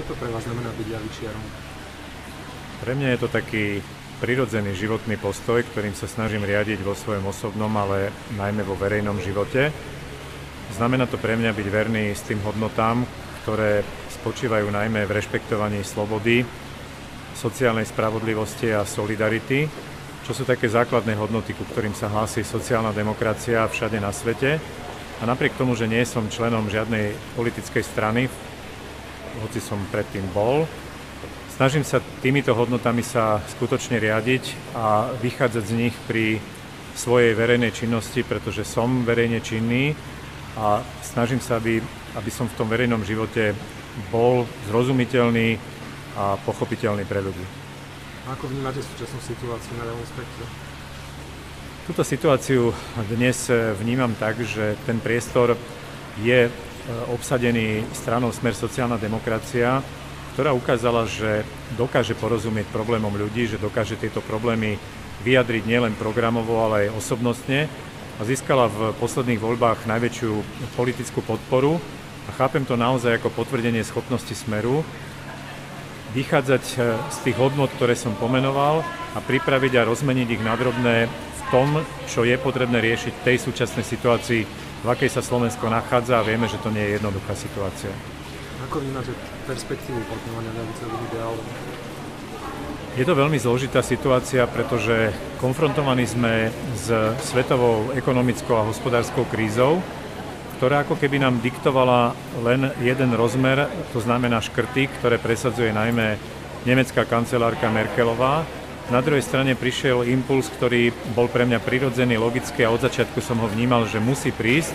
Čo to pre vás znamená byť ľavičiarom? Pre mňa je to taký prirodzený životný postoj, ktorým sa snažím riadiť vo svojom osobnom, ale najmä vo verejnom živote. Znamená to pre mňa byť verný s tým hodnotám, ktoré spočívajú najmä v rešpektovaní slobody, sociálnej spravodlivosti a solidarity, čo sú také základné hodnoty, ku ktorým sa hlási sociálna demokracia všade na svete. A napriek tomu, že nie som členom žiadnej politickej strany, hoci som predtým bol, snažím sa týmito hodnotami sa skutočne riadiť a vychádzať z nich pri svojej verejnej činnosti, pretože som verejne činný a snažím sa, aby, aby som v tom verejnom živote bol zrozumiteľný a pochopiteľný pre ľudí. Ako vnímate súčasnú situáciu na ľavom spektre? Túto situáciu dnes vnímam tak, že ten priestor je obsadený stranou Smer sociálna demokracia, ktorá ukázala, že dokáže porozumieť problémom ľudí, že dokáže tieto problémy vyjadriť nielen programovo, ale aj osobnostne a získala v posledných voľbách najväčšiu politickú podporu. A chápem to naozaj ako potvrdenie schopnosti Smeru vychádzať e, z tých hodnot, ktoré som pomenoval a pripraviť a rozmeniť ich na drobné v tom, čo je potrebné riešiť v tej súčasnej situácii, v akej sa Slovensko nachádza a vieme, že to nie je jednoduchá situácia. Ako vnímate perspektívu uplatňovania ľavicových ideálov? Je to veľmi zložitá situácia, pretože konfrontovaní sme s svetovou ekonomickou a hospodárskou krízou, ktorá ako keby nám diktovala len jeden rozmer, to znamená škrty, ktoré presadzuje najmä nemecká kancelárka Merkelová. Na druhej strane prišiel impuls, ktorý bol pre mňa prirodzený, logický a od začiatku som ho vnímal, že musí prísť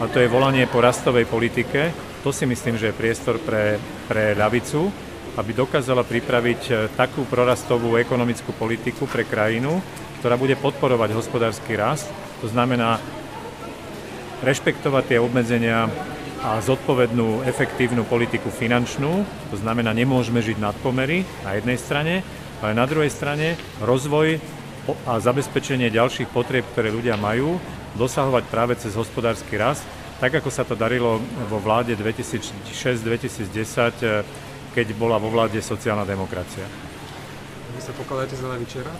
a to je volanie po rastovej politike. To si myslím, že je priestor pre, pre ľavicu, aby dokázala pripraviť eh, takú prorastovú ekonomickú politiku pre krajinu, ktorá bude podporovať hospodársky rast. To znamená rešpektovať tie obmedzenia a zodpovednú, efektívnu politiku finančnú, to znamená, nemôžeme žiť nad pomery na jednej strane, ale na druhej strane rozvoj a zabezpečenie ďalších potrieb, ktoré ľudia majú, dosahovať práve cez hospodársky rast, tak ako sa to darilo vo vláde 2006-2010, keď bola vo vláde sociálna demokracia. Vy sa pokladáte za levičera?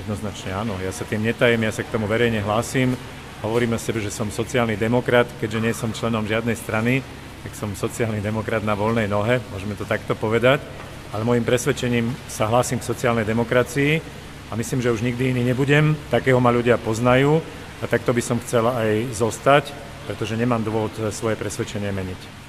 Jednoznačne áno, ja sa tým netajím, ja sa k tomu verejne hlásim. Hovorím o sebe, že som sociálny demokrat, keďže nie som členom žiadnej strany, tak som sociálny demokrat na voľnej nohe, môžeme to takto povedať. Ale môjim presvedčením sa hlásim k sociálnej demokracii a myslím, že už nikdy iný nebudem. Takého ma ľudia poznajú a takto by som chcel aj zostať, pretože nemám dôvod svoje presvedčenie meniť.